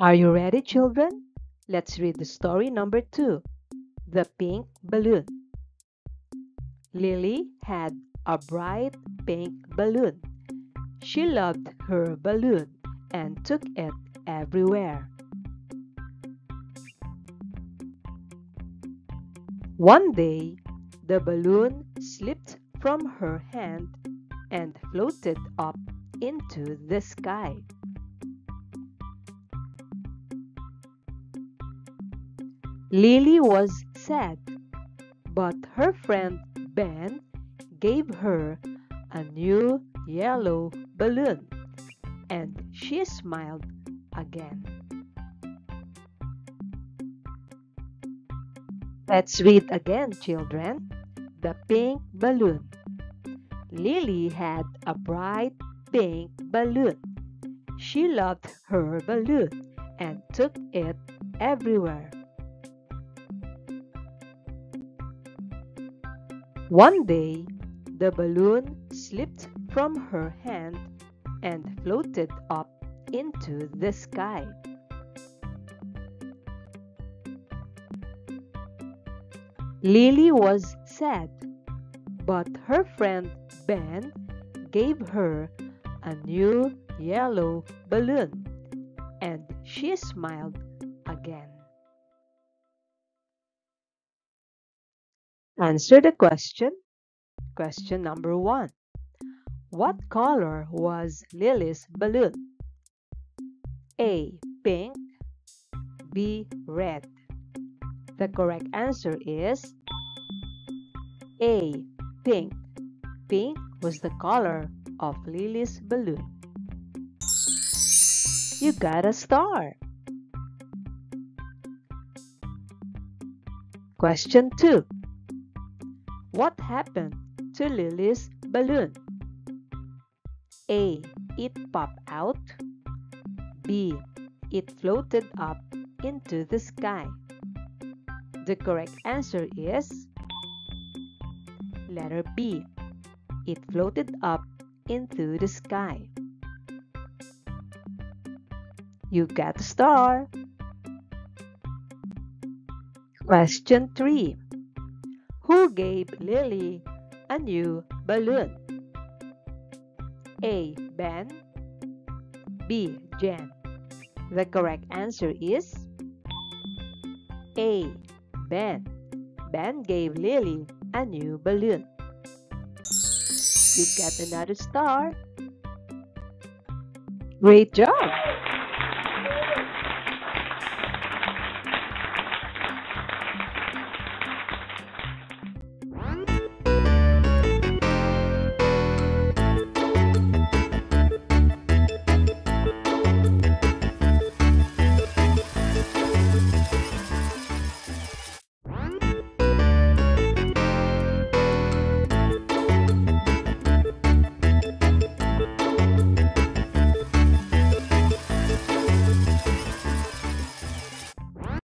Are you ready, children? Let's read the story number two The Pink Balloon. Lily had a bright pink balloon. She loved her balloon and took it everywhere. One day, the balloon slipped from her hand and floated up into the sky. Lily was sad, but her friend Ben gave her a new yellow balloon and she smiled again. Let's read again, children. The pink balloon. Lily had a bright pink balloon. She loved her balloon and took it everywhere. One day, the balloon slipped from her hand and floated up into the sky. Lily was sad, but her friend Ben gave her a new yellow balloon and she smiled again. Answer the question. Question number one. What color was Lily's balloon? A. Pink B. Red The correct answer is A. Pink Pink was the color of Lily's balloon. You got a star. Question 2 what happened to Lily's balloon? A. It popped out. B. It floated up into the sky. The correct answer is letter B. It floated up into the sky. You got a star. Question 3. Who gave Lily a new balloon? A. Ben B. Jen The correct answer is A. Ben Ben gave Lily a new balloon. You get another star. Great job!